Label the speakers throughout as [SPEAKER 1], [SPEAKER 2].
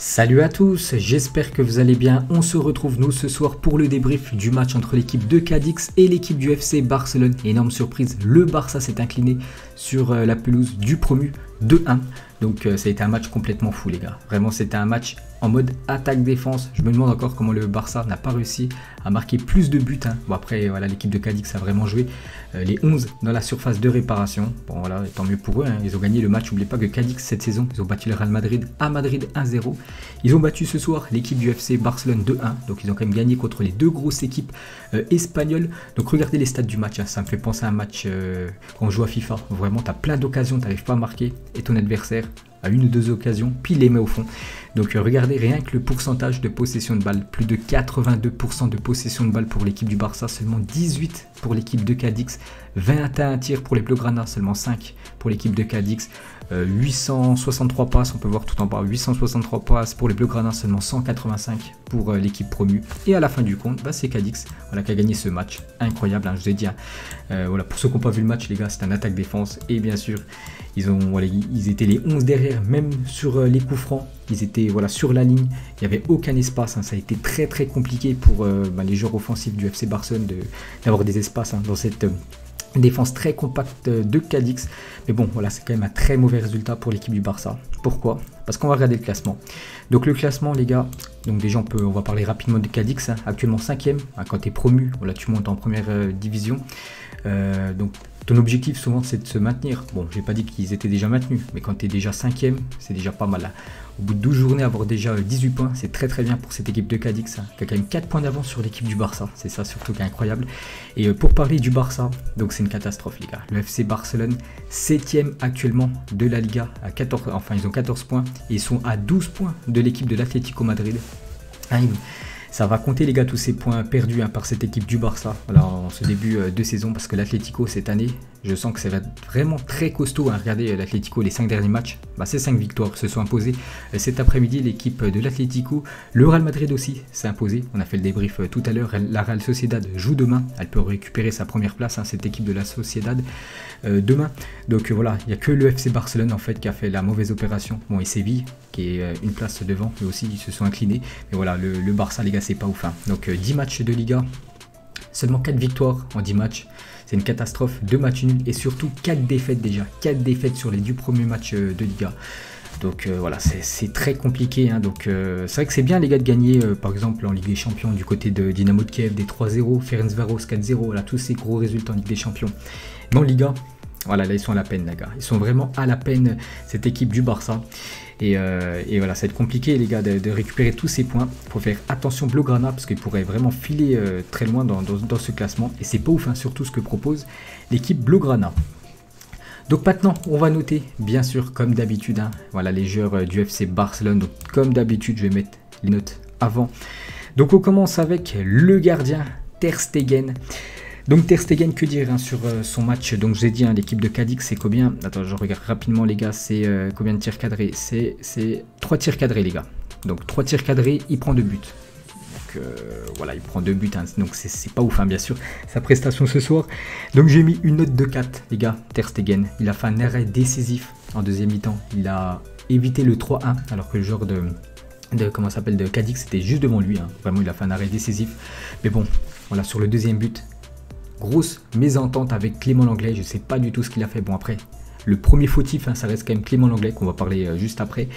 [SPEAKER 1] Salut à tous, j'espère que vous allez bien. On se retrouve nous ce soir pour le débrief du match entre l'équipe de Cadix et l'équipe du FC Barcelone. Énorme surprise, le Barça s'est incliné sur euh, la pelouse du promu 2-1. Donc euh, ça a été un match complètement fou les gars. Vraiment c'était un match en mode attaque-défense. Je me demande encore comment le Barça n'a pas réussi à marquer plus de buts. Hein. Bon après voilà l'équipe de Cadix a vraiment joué euh, les 11 dans la surface de réparation. Bon voilà, tant mieux pour eux. Hein. Ils ont gagné le match. N'oubliez pas que Cadix cette saison, ils ont battu le Real Madrid à Madrid 1-0. Ils ont battu ce soir l'équipe du FC Barcelone 2-1. Donc ils ont quand même gagné contre les deux grosses équipes euh, espagnoles. Donc regardez les stats du match. Hein. Ça me fait penser à un match quand on joue à FIFA. Vraiment, tu as plein d'occasions, tu n'arrives pas à marquer et ton adversaire à une ou deux occasions, puis les met au fond. Donc euh, regardez rien que le pourcentage de possession de balle, plus de 82% de possession de balle pour l'équipe du Barça, seulement 18 pour l'équipe de Cadix, 21 tirs pour les Blaugrana, seulement 5 pour l'équipe de Cadix, 863 euh, passes, on peut voir tout en bas, 863 passes pour les Blaugrana, seulement 185 pour euh, l'équipe promue. Et à la fin du compte, bah, c'est Cadix voilà, qui a gagné ce match. Incroyable, hein, je vous ai dit. Hein. voilà, pour ceux qui n'ont pas vu le match, les gars, c'est un attaque-défense. Et bien sûr, ils, ont, voilà, ils étaient les 11 derrière, même sur les coups francs. Ils étaient voilà, sur la ligne, il n'y avait aucun espace. Hein. Ça a été très très compliqué pour euh, bah, les joueurs offensifs du FC Barcelone d'avoir des espaces hein, dans cette euh, défense très compacte de Cadix. Mais bon, voilà, c'est quand même un très mauvais résultat pour l'équipe du Barça. Pourquoi? Parce qu'on va regarder le classement. Donc le classement, les gars, donc déjà on, peut, on va parler rapidement de Cadix. Hein. Actuellement 5ème, quand tu es promu, voilà, tu montes en première euh, division. donc ton objectif souvent c'est de se maintenir. Bon, j'ai pas dit qu'ils étaient déjà maintenus, mais quand tu es déjà cinquième, c'est déjà pas mal. Au bout de 12 journées, avoir déjà 18 points, c'est très très bien pour cette équipe de Cadix, hein, qui quand même 4 points d'avance sur l'équipe du Barça. C'est ça surtout qui est incroyable. Et euh, pour parler du Barça, donc c'est une catastrophe les gars. Le FC Barcelone, 7ème actuellement de la Liga, à 14, enfin ils ont 14 points, et ils sont à 12 points de l'équipe de l'Atlético Madrid. Hein, ça va compter les gars tous ces points perdus hein, par cette équipe du Barça voilà, en ce début euh, de saison parce que l'Atlético cette année, je sens que ça va être vraiment très costaud. Hein. Regardez euh, l'Atlético, les 5 derniers matchs, bah, ces 5 victoires se sont imposées. Euh, cet après-midi, l'équipe de l'Atlético, le Real Madrid aussi s'est imposé. On a fait le débrief tout à l'heure. La Real Sociedad joue demain. Elle peut récupérer sa première place, hein, cette équipe de la Sociedad, demain. Donc voilà, il n'y a que le FC Barcelone en fait qui a fait la mauvaise opération. Bon, et Séville qui est une place devant, mais aussi ils se sont inclinés. Mais voilà, le, Barça, les gars, c'est pas ouf. Hein. Donc 10 euh, matchs de Liga, seulement 4 victoires en 10 matchs. C'est une catastrophe, 2 matchs nuls et surtout 4 défaites déjà. 4 défaites sur les 10 premiers matchs euh, de Liga. Donc euh, voilà, c'est très compliqué. Hein. Donc c'est vrai que c'est bien les gars de gagner, par exemple en Ligue des Champions du côté de Dynamo de Kiev, des 3-0, Ferencvaros 4-0, voilà tous ces gros résultats en Ligue des Champions. Mais Liga, voilà, là ils sont à la peine, les gars. Ils sont vraiment à la peine cette équipe du Barça. Euh, et, voilà, ça va être compliqué, les gars, de, récupérer tous ces points. Il faut faire attention Blaugrana parce qu'il pourrait vraiment filer euh, très loin dans, ce classement. Et c'est pas ouf, hein, surtout ce que propose l'équipe Blaugrana. Donc maintenant, on va noter, bien sûr, comme d'habitude, hein, voilà les joueurs euh, du FC Barcelone. Donc comme d'habitude, je vais mettre les notes avant. Donc on commence avec le gardien Ter Stegen. Donc Ter Stegen, que dire hein, sur euh, son match? Donc j'ai dit, hein, l'équipe de Cadix, c'est combien? Attends, je regarde rapidement les gars, c'est euh, combien de tirs cadrés? C'est 3 tirs cadrés les gars. Donc 3 tirs cadrés, il prend 2 buts. Donc euh, voilà, il prend 2 buts, hein. donc c'est pas ouf bien sûr, sa prestation ce soir. Donc j'ai mis une note de 4 les gars, Ter Stegen. Il a fait un arrêt décisif en deuxième mi-temps. Il a évité le 3-1 alors que le joueur de, de comment s'appelle de Cadix c'était juste devant lui. Vraiment, il a fait un arrêt décisif. Mais bon, voilà, sur le deuxième but, grosse mésentente avec Clément Langlais. Je sais pas du tout ce qu'il a fait. Bon, après, le premier fautif, hein, ça reste quand même Clément Langlais qu'on va parler euh, juste après.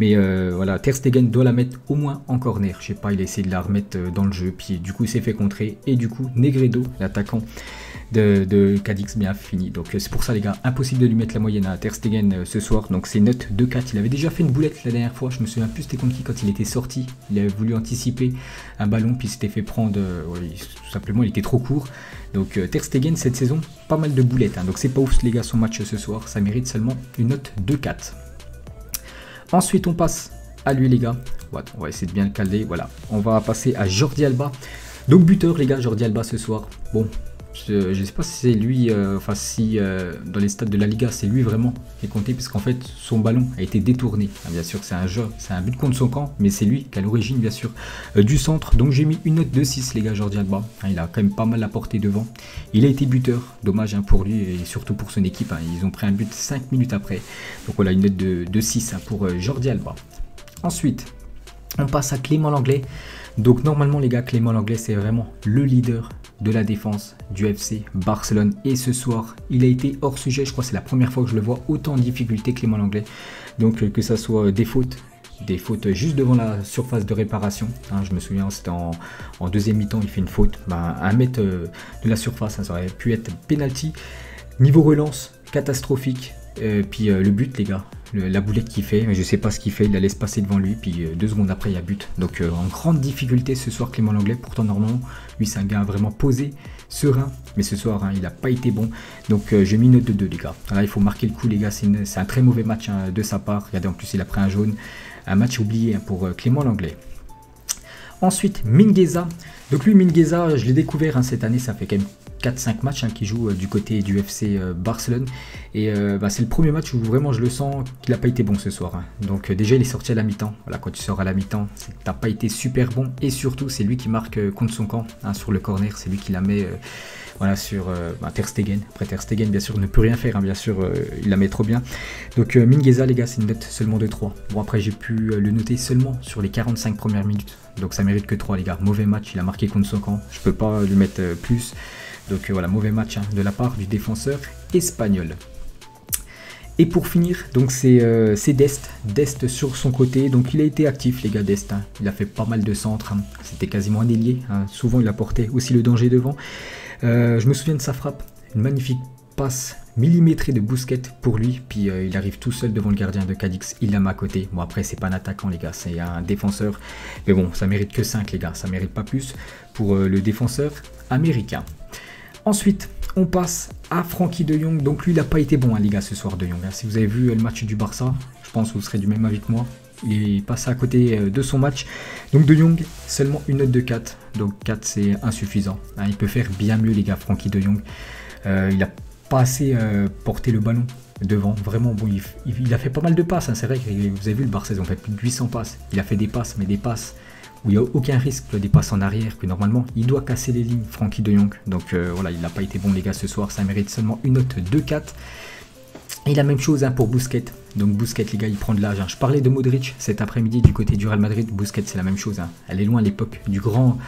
[SPEAKER 1] Mais euh, voilà, Ter Stegen doit la mettre au moins en corner. Je sais pas, il a essayé de la remettre euh, dans le jeu. Puis du coup, il s'est fait contrer. Et du coup, Negredo, l'attaquant de, Cadix, bien fini. Donc c'est pour ça, les gars, impossible de lui mettre la moyenne à Ter Stegen ce soir. Donc c'est note 2-4. Il avait déjà fait une boulette la dernière fois. Je me souviens plus c'était contre quand il était sorti. Il avait voulu anticiper un ballon. Puis s'était fait prendre. tout simplement, il était trop court. Donc euh, Ter Stegen cette saison, pas mal de boulettes. Hein. donc c'est pas ouf les gars son match ce soir. Ça mérite seulement une note de 4. Ensuite on passe à lui les gars. on va essayer de bien le caler. Voilà. On va passer à Jordi Alba. Donc buteur les gars, Jordi Alba ce soir. Bon, je ne sais pas si c'est lui, euh, enfin si euh, dans les stades de la Liga c'est lui vraiment qui est compté, puisqu'en fait son ballon a été détourné. Ah, bien sûr c'est un jeu, c'est un but contre son camp, mais c'est lui qui a l'origine bien sûr euh, du centre. Donc j'ai mis une note de 6 les gars Jordi Alba. Hein, il a quand même pas mal apporté devant. Il a été buteur, dommage hein, pour lui et surtout pour son équipe. Hein. ils ont pris un but 5 minutes après. Donc voilà une note de, 6 pour Jordi Alba. Ensuite, On passe à Clément Langlais. Donc normalement les gars, Clément Langlais c'est vraiment le leader de la défense du FC Barcelone. Et ce soir, il a été hors sujet. Je crois que c'est la première fois que je le vois autant en difficulté Clément Langlais. Donc euh, que ça soit des fautes, des fautes juste devant la surface de réparation. Hein, je me souviens, c'était en, deuxième mi-temps, il fait une faute à un mètre euh, de la surface. Hein, ça aurait pu être penalty. Niveau relance, catastrophique. Euh, puis le but, les gars, la boulette qu'il fait, je sais pas ce qu'il fait, il la laisse passer devant lui, puis euh, deux secondes après il y a but. Donc euh, en grande difficulté ce soir Clément Langlais, pourtant normalement lui c'est un gars vraiment posé, serein, mais ce soir hein, il n'a pas été bon. Donc euh, j'ai mis note de 2 les gars. Là il faut marquer le coup les gars, c'est un très mauvais match hein, de sa part. Regardez en plus il a pris un jaune, un match oublié hein, pour Clément Langlais. Ensuite Mingueza. Donc lui Mingueza je l'ai découvert cette année, ça fait quand même 4-5 matchs hein, qui joue euh, du côté du FC euh, Barcelone. Et euh, bah, c'est le premier match où vraiment je le sens qu'il n'a pas été bon ce soir. Hein. Donc déjà il est sorti à la mi-temps. Voilà, quand tu sors à la mi-temps, que pas été super bon. Et surtout c'est lui qui marque contre son camp hein, sur le corner. C'est lui qui la met voilà, sur bah, Ter Stegen. Après Ter Stegen bien sûr ne peut rien faire. bien sûr il la met trop bien. Donc Mingueza les gars c'est une note seulement de 3. Bon après j'ai pu le noter seulement sur les 45 premières minutes. Donc ça mérite que 3 les gars. Mauvais match, il a marqué contre son camp. Je peux pas lui mettre plus. Donc euh, voilà, mauvais match hein, de la part du défenseur espagnol. Et pour finir, donc c'est euh, Dest, Dest sur son côté, donc il a été actif les gars Dest, hein. il a fait pas mal de centres, hein. c'était quasiment un ailier, souvent il a porté aussi le danger devant. Euh, je me souviens de sa frappe, une magnifique passe millimétrée de Bousquet pour lui, puis il arrive tout seul devant le gardien de Cadix, il l'a à côté. Bon après c'est pas un attaquant les gars, c'est un défenseur, mais bon ça mérite que 5 les gars, ça mérite pas plus pour le défenseur américain. Ensuite, on passe à Frankie de Jong. Donc lui, il n'a pas été bon, hein, les gars, ce soir de Jong. Hein. Si vous avez vu euh, le match du Barça, je pense que vous serez du même avis que moi. Il est passé à côté euh, de son match. Donc de Jong, seulement une note de 4. Donc 4, c'est insuffisant. Hein. il peut faire bien mieux, les gars, Frankie de Jong. Euh, il n'a pas assez porté le ballon devant. Vraiment, bon, il, a fait pas mal de passes. C'est vrai que vous avez vu, le Barça, ils ont fait plus de 800 passes. Il a fait des passes, mais des passes où il n'y a aucun risque de dépasse en arrière, que normalement il doit casser les lignes, Frankie de Jong. Donc euh, voilà, il n'a pas été bon les gars ce soir, ça mérite seulement une note de 4. Et la même chose hein, pour Bousquet. Donc Bousquet les gars, il prend de l'âge. Hein. Je parlais de Modric cet après-midi du côté du Real Madrid. Bousquet c'est la même chose. Hein. Elle est loin l'époque du grand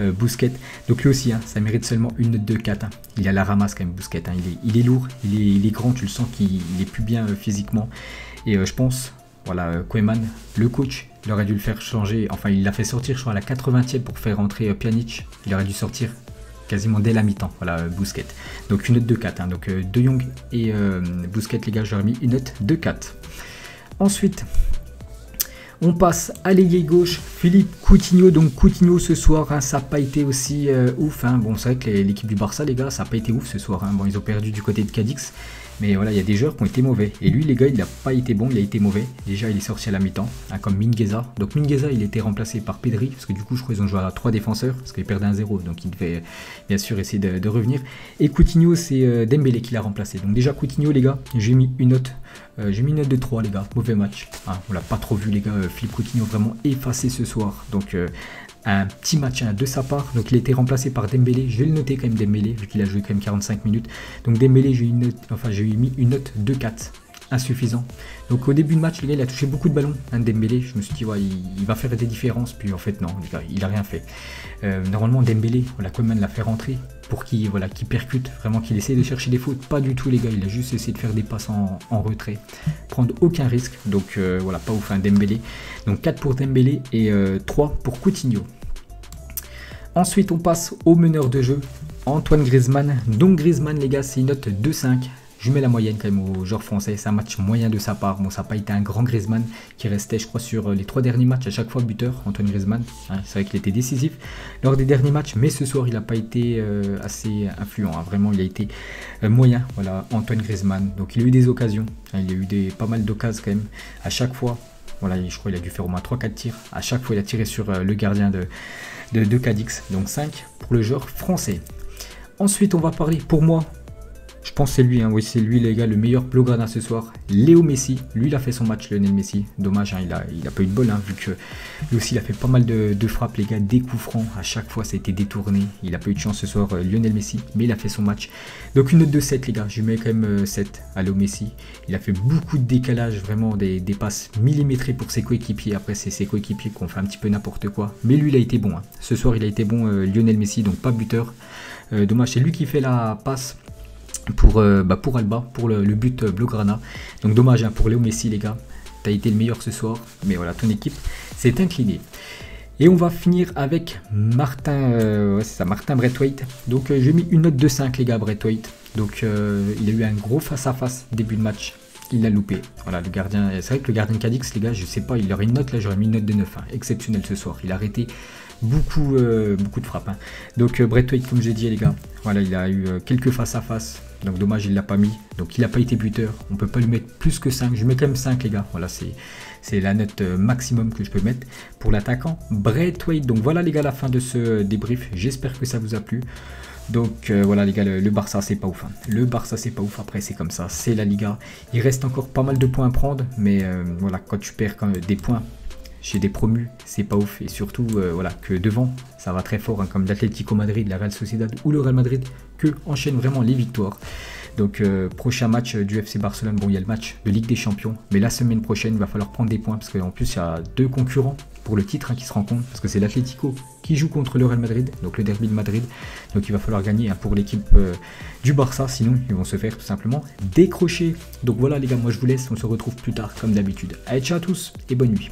[SPEAKER 1] euh, Bousquet. Donc lui aussi, ça mérite seulement une note de 4. Il a la ramasse quand même Bousquet. Il est, lourd, il est, grand, tu le sens qu'il est plus bien euh, physiquement. Et je pense voilà, Koeman, le coach, il aurait dû le faire changer. Enfin, il l'a fait sortir, je crois, à la 80e pour faire rentrer euh, Pjanic. Il aurait dû sortir quasiment dès la mi-temps. Voilà, euh, Bousquet. Donc une note de 4. Hein. Donc euh, De Jong et Bousquet, les gars, j'aurais mis une note de 4. Ensuite, on passe à l'ailier gauche, Philippe Coutinho. Donc Coutinho ce soir, hein, ça n'a pas été aussi ouf. Hein. Bon, c'est vrai que l'équipe du Barça, les gars, ça n'a pas été ouf ce soir. Bon, ils ont perdu du côté de Cadix. Mais voilà, il y a des joueurs qui ont été mauvais. Et lui, les gars, il n'a pas été bon, il a été mauvais. Déjà, il est sorti à la mi-temps, hein, comme Mingueza. Donc Mingueza, il était remplacé par Pedri, parce que du coup, je crois qu'ils ont joué à trois défenseurs, parce qu'ils perdaient un 0 donc il devait bien sûr essayer de, revenir. Et Coutinho, c'est euh, Dembélé qui l'a remplacé. Donc déjà, Coutinho, les gars, j'ai mis une note. Euh, j'ai mis une note de 3 les gars, mauvais match. Hein, on l'a pas trop vu les gars, euh, Philippe Coutinho vraiment effacé ce soir. Donc un petit match de sa part. Donc il été remplacé par Dembélé. Je vais le noter quand même Dembélé, vu qu'il a joué quand même 45 minutes. Donc Dembélé, j'ai une enfin j'ai mis une note de 4 insuffisant. Donc au début de match, il a touché beaucoup de ballons, hein, Dembélé. Je me suis dit, il, va faire des différences. Puis en fait, non, il a rien fait. Euh, normalement, Dembélé, voilà, Coleman l'a fait rentrer pour qu'il voilà, percute, vraiment qu'il essaye de chercher des fautes. Pas du tout, les gars. Il a juste essayé de faire des passes en, retrait. Prendre aucun risque. Donc euh, voilà, pas ouf, un hein, Dembélé. Donc 4 pour Dembélé et 3 euh, pour Coutinho. Ensuite, on passe au meneur de jeu, Antoine Griezmann. Donc Griezmann, les gars, c'est une note 2-5. Je mets la moyenne quand même au joueur français. C'est un match moyen de sa part. Bon, ça n'a pas été un grand Griezmann qui restait, je crois, sur euh, les trois derniers matchs à chaque fois buteur. Antoine Griezmann. Hein, c'est vrai qu'il était décisif lors des derniers matchs, mais ce soir, il n'a pas été euh, assez influent. Hein. Vraiment, il a été euh, moyen. Voilà, Antoine Griezmann. Donc, il a eu des occasions. Hein. il a eu des, pas mal d'occasions quand même. À chaque fois, voilà, je crois qu'il a dû faire au moins 3-4 tirs. À chaque fois, il a tiré sur le gardien de, Cadix. Donc 5 pour le joueur français. Ensuite, on va parler pour moi Je pense c'est lui, hein. oui c'est lui les gars, le meilleur Blaugrana ce soir. Léo Messi, lui il a fait son match, Lionel Messi. Dommage, hein, il, a, pas eu de bol, hein, vu que lui aussi il a fait pas mal de, frappes les gars, des coups francs. À chaque fois ça a été détourné. Il a pas eu de chance ce soir, euh, Lionel Messi, mais il a fait son match. Donc une note de 7 les gars, je mets quand même 7 euh, à Léo Messi. Il a fait beaucoup de décalage, vraiment des, des passes millimétrées pour ses coéquipiers. Après c'est ses coéquipiers qui ont fait un petit peu n'importe quoi. Mais lui il a été bon. Ce soir il a été bon, euh, Lionel Messi, donc pas buteur. dommage, c'est lui qui fait la passe pour, euh, bah, pour Alba, pour le, but euh, Blaugrana. Donc dommage hein, pour Léo Messi les gars, tu as été le meilleur ce soir, mais voilà, ton équipe s'est inclinée. Et on va finir avec Martin, euh, c'est ça, Martin Brettwaite. Donc j'ai mis une note de 5 les gars Brettwaite. Donc il a eu un gros face à face début de match. Il l'a loupé. Voilà, le gardien. C'est vrai que le gardien Cadix, les gars, je sais pas, il aurait une note là, j'aurais mis une note de 9. Hein. exceptionnel ce soir. Il a arrêté beaucoup, beaucoup de frappes. Hein. Donc Brettwaite, comme j'ai dit les gars, voilà, il a eu quelques face à face donc dommage, il l'a pas mis. Donc il n'a pas été buteur. On peut pas lui mettre plus que 5. Je mets quand même 5 les gars. Voilà, c'est la note euh, maximum que je peux mettre pour l'attaquant Brett Wade. Donc voilà les gars la fin de ce débrief. J'espère que ça vous a plu. Donc euh, voilà les gars, le, Barça c'est pas ouf. Hein. Le Barça c'est pas ouf, après c'est comme ça, c'est la Liga. Il reste encore pas mal de points à prendre, mais euh, voilà, quand tu perds quand, des points chez des promus, c'est pas ouf. Et surtout, voilà, que devant, ça va très fort, hein, comme l'Atlético Madrid, la Real Sociedad ou le Real Madrid, que enchaînent vraiment les victoires. Donc euh, prochain match du FC Barcelone, bon il y a le match de Ligue des Champions, mais la semaine prochaine il va falloir prendre des points parce qu'en plus il y a deux concurrents pour le titre hein, qui se rencontrent, parce que c'est l'Atlético qui joue contre le Real Madrid, donc le derby de Madrid, donc il va falloir gagner hein, pour l'équipe euh, du Barça, sinon ils vont se faire tout simplement décrocher. Donc voilà les gars, moi je vous laisse, on se retrouve plus tard comme d'habitude. Allez ciao à tous et bonne nuit.